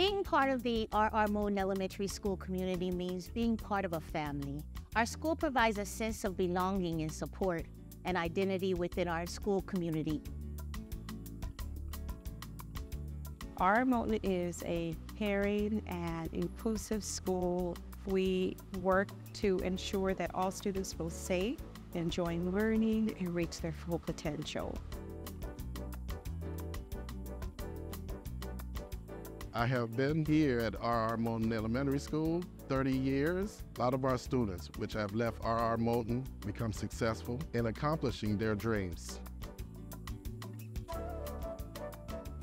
Being part of the R.R. Moton Elementary School community means being part of a family. Our school provides a sense of belonging and support and identity within our school community. R.R. Moton is a caring and inclusive school. We work to ensure that all students feel safe, enjoy learning, and reach their full potential. I have been here at R.R. Moton Elementary School 30 years. A lot of our students, which have left R.R. Moton, become successful in accomplishing their dreams.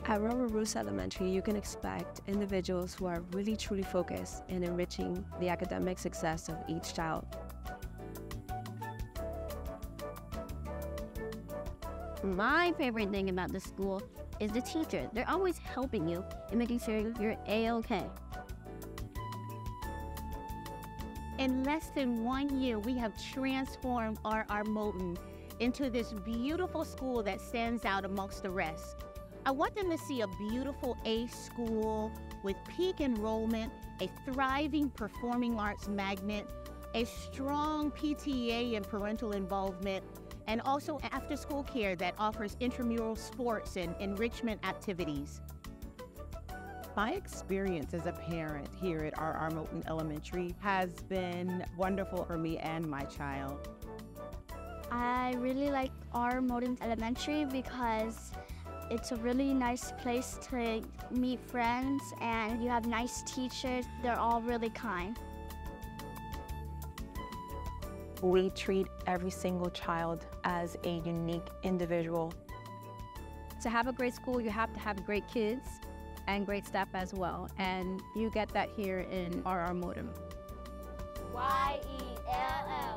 At Romer Roos Elementary, you can expect individuals who are really truly focused in enriching the academic success of each child. My favorite thing about the school is the teachers. They're always helping you and making sure you're A-okay. In less than one year, we have transformed R.R. Moton into this beautiful school that stands out amongst the rest. I want them to see a beautiful A school with peak enrollment, a thriving performing arts magnet, a strong PTA and parental involvement, and also after school care that offers intramural sports and enrichment activities. My experience as a parent here at R.R. Moton Elementary has been wonderful for me and my child. I really like R. Moton Elementary because it's a really nice place to meet friends and you have nice teachers. They're all really kind. We treat every single child as a unique individual. To have a great school, you have to have great kids and great staff as well. And you get that here in R.R. Moton. Y-E-L-L, everybody yell, let